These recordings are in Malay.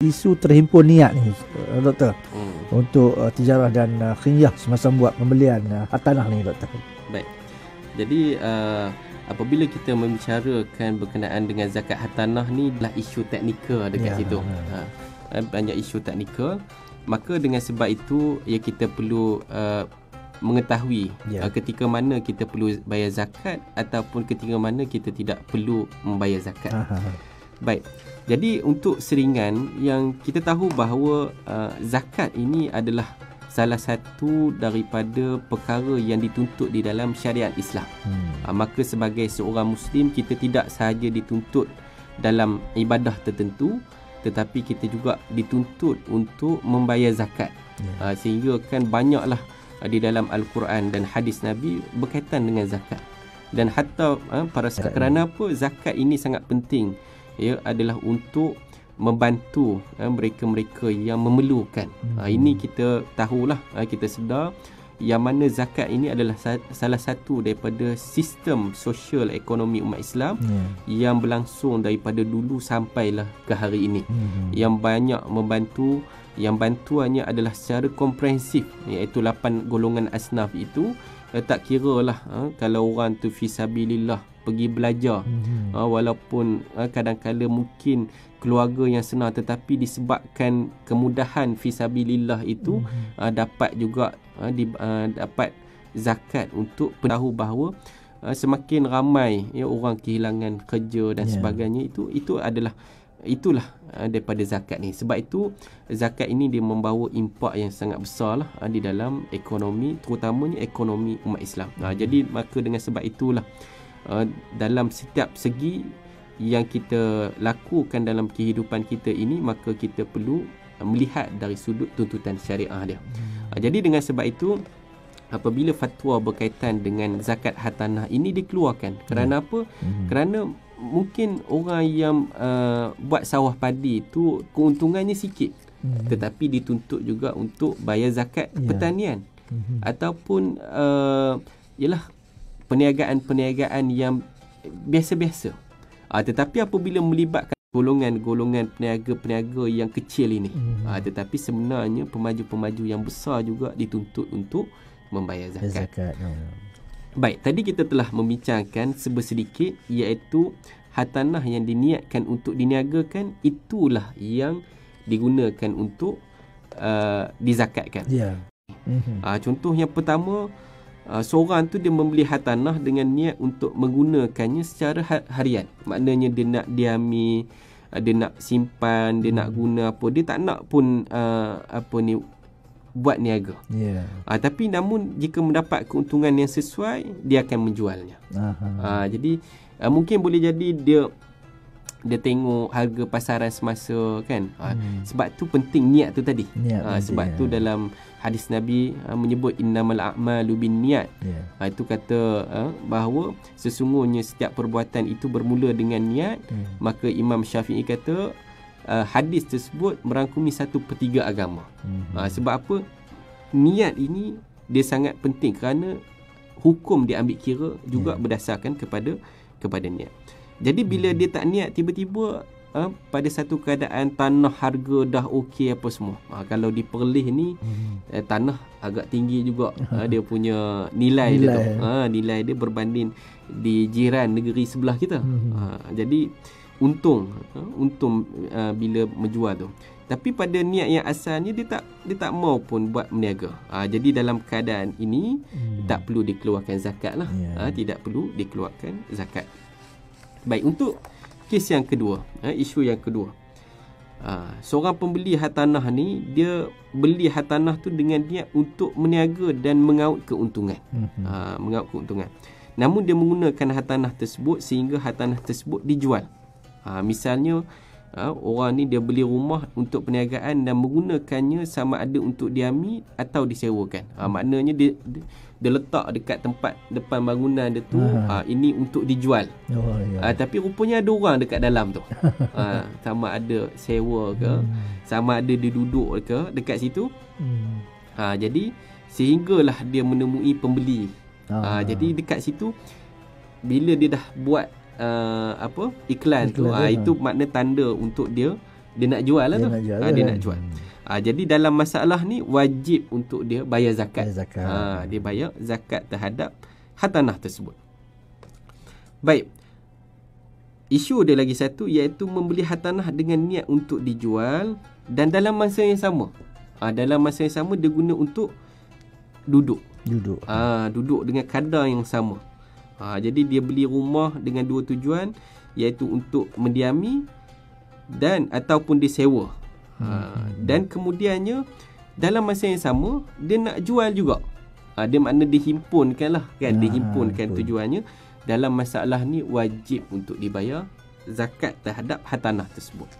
isu terhimpun niat ni uh, doktor hmm. untuk uh, tijarah dan uh, khinyah semasa buat pembelian uh, tanah ni doktor. Baik. Jadi uh, apabila kita membicarakan berkenaan dengan zakat hartanah ni adalah isu teknikal dekat ya, situ. ya. Ha, banyak isu teknikal. Maka dengan sebab itu ya kita perlu uh, mengetahui ya. uh, ketika mana kita perlu bayar zakat ataupun ketika mana kita tidak perlu membayar zakat Aha. baik jadi untuk seringan yang kita tahu bahawa uh, zakat ini adalah salah satu daripada perkara yang dituntut di dalam syariat Islam. Hmm. Uh, maka sebagai seorang muslim kita tidak sahaja dituntut dalam ibadah tertentu tetapi kita juga dituntut untuk membayar zakat. Yeah. Uh, sehingga kan banyaklah uh, di dalam al-Quran dan hadis Nabi berkaitan dengan zakat. Dan hatta uh, para kerana apa zakat ini sangat penting ya adalah untuk membantu ya, mereka-mereka yang memerlukan. Hmm. Ha, ini kita tahulah, ha, kita sedar yang mana zakat ini adalah sa- salah satu daripada sistem sosial ekonomi umat Islam hmm. yang berlangsung daripada dulu sampailah ke hari ini. Hmm. Yang banyak membantu, yang bantuannya adalah secara komprehensif iaitu 8 golongan asnaf itu eh, tak kira lah ha, kalau orang tu fisabilillah pergi belajar mm-hmm. uh, walaupun uh, kadang-kala mungkin keluarga yang senang tetapi disebabkan kemudahan fisabilillah itu mm-hmm. uh, dapat juga uh, di, uh, dapat zakat untuk tahu bahawa uh, semakin ramai ya orang kehilangan kerja dan yeah. sebagainya itu itu adalah itulah uh, daripada zakat ni sebab itu zakat ini dia membawa impak yang sangat besar lah uh, di dalam ekonomi terutamanya ekonomi umat Islam. Uh, hmm. jadi maka dengan sebab itulah uh, dalam setiap segi yang kita lakukan dalam kehidupan kita ini maka kita perlu uh, melihat dari sudut tuntutan syariah dia. Hmm. Uh, jadi dengan sebab itu apabila fatwa berkaitan dengan zakat hartanah ini dikeluarkan kerana hmm. apa? Hmm. Kerana mungkin orang yang uh, buat sawah padi itu keuntungannya sikit hmm. tetapi dituntut juga untuk bayar zakat yeah. pertanian hmm. ataupun uh, ialah perniagaan-perniagaan yang biasa-biasa. Uh, tetapi apabila melibatkan golongan-golongan peniaga-peniaga yang kecil ini, hmm. uh, tetapi sebenarnya pemaju-pemaju yang besar juga dituntut untuk membayar zakat. zakat. Oh. Baik, tadi kita telah membincangkan sebersedikit iaitu hartanah yang diniatkan untuk diniagakan itulah yang digunakan untuk uh, dizakatkan. Ya. Yeah. Mm-hmm. Uh, contoh yang pertama uh, seorang tu dia membeli hartanah dengan niat untuk menggunakannya secara ha-, harian. Maknanya dia nak diami, uh, dia nak simpan, dia hmm. nak guna apa. Dia tak nak pun uh, apa ni buat niaga. Yeah. Uh, tapi namun jika mendapat keuntungan yang sesuai, dia akan menjualnya. Uh, jadi uh, mungkin boleh jadi dia dia tengok harga pasaran semasa kan. Hmm. sebab tu penting niat tu tadi. Niat uh, sebab ya. tu dalam hadis Nabi uh, menyebut innamal a'malu binniyat. Yeah. Uh, itu kata uh, bahawa sesungguhnya setiap perbuatan itu bermula dengan niat. Hmm. Maka Imam Syafi'i kata uh, hadis tersebut merangkumi satu pertiga agama. Hmm. Uh, sebab apa? Niat ini dia sangat penting kerana hukum diambil kira juga yeah. berdasarkan kepada kepada niat. Jadi bila hmm. dia tak niat tiba-tiba ha, pada satu keadaan tanah harga dah okey apa semua. Ha, kalau di Perlis ni hmm. eh, tanah agak tinggi juga ha, dia punya nilai, nilai dia tu. Ha, nilai dia berbanding di jiran negeri sebelah kita. Hmm. Ha, jadi untung ha, untung ha, bila menjual tu. Tapi pada niat yang asalnya dia tak dia tak mau pun buat berniaga. Ha, jadi dalam keadaan ini hmm. tak perlu dikeluarkan zakat lah. Yeah. Ha, tidak perlu dikeluarkan zakat. Baik untuk kes yang kedua, ha, isu yang kedua. Ha, seorang pembeli hartanah ni dia beli hartanah tu dengan niat untuk meniaga dan mengaut keuntungan. Mm-hmm. Ha, mengaut keuntungan. Namun dia menggunakan hartanah tersebut sehingga hartanah tersebut dijual. Ha, misalnya ha, orang ni dia beli rumah untuk perniagaan dan menggunakannya sama ada untuk diami atau disewakan. Ha, maknanya dia, dia dia letak dekat tempat depan bangunan dia tu ha. Ha, ini untuk dijual. Oh, ya. ha, tapi rupanya ada orang dekat dalam tu. ha, sama ada sewa ke, hmm. sama ada dia duduk ke dekat situ. Hmm. Ha, jadi sehinggalah dia menemui pembeli. Ha, ha, jadi dekat situ bila dia dah buat uh, apa iklan, iklan tu uh, itu makna tanda untuk dia dia nak jual lah dia tu. nak jual, uh, dia kan? nak jual. Uh, jadi dalam masalah ni wajib untuk dia bayar zakat, bayar zakat. Uh, dia bayar zakat terhadap hartanah tersebut. Baik. Isu dia lagi satu iaitu membeli hartanah dengan niat untuk dijual dan dalam masa yang sama. Uh, dalam masa yang sama dia guna untuk duduk. Duduk. Uh, duduk dengan kadar yang sama Ha, jadi dia beli rumah dengan dua tujuan iaitu untuk mendiami dan ataupun disewa. Ha, dan kemudiannya dalam masa yang sama dia nak jual juga. Ha, dia makna dihimpunkan lah kan. Ha, dihimpunkan betul. tujuannya. Dalam masalah ni wajib untuk dibayar zakat terhadap hartanah tersebut.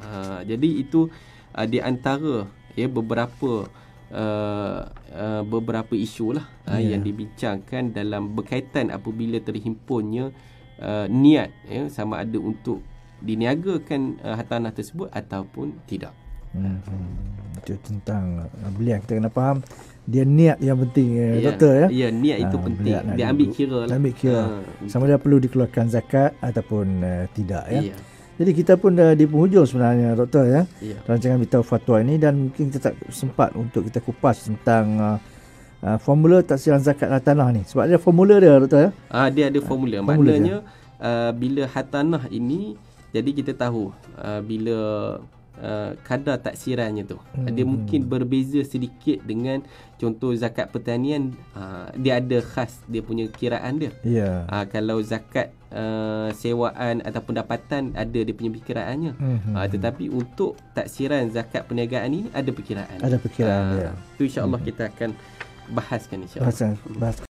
Ha, jadi itu uh, di antara ya beberapa uh, uh, beberapa isu lah yeah. uh, yang dibincangkan dalam berkaitan apabila terhimpunnya uh, niat ya, sama ada untuk diniagakan uh, hartanah tersebut ataupun tidak. Hmm. Itu tentang uh, beliau kita kena faham dia niat yang penting ya, ya doktor ya. Ya niat itu uh, penting. Dia ambil kira lah. Ambil kira. Uh, sama ada perlu dikeluarkan zakat ataupun uh, tidak ya. Yeah. Jadi kita pun dah di penghujung sebenarnya doktor ya. ya. Rancangan beritahu fatwa ini dan mungkin kita tak sempat untuk kita kupas tentang uh, uh, formula taksiran zakat hartanah ni. Sebab ada formula dia doktor ya. Ah dia ada formula. formula Maknanya uh, bila hartanah ini jadi kita tahu uh, bila uh, kadar taksirannya tu hmm. dia mungkin berbeza sedikit dengan contoh zakat pertanian uh, dia ada khas dia punya kiraan dia. Yeah. Uh, kalau zakat uh, sewaan atau pendapatan ada dia punya perkiraannya. Mm-hmm. Uh, tetapi untuk taksiran zakat perniagaan ni ada perkiraan. Ada perkiraan uh, ya. Tu insya-Allah mm-hmm. kita akan bahaskan insya-Allah. Bahas, bahas.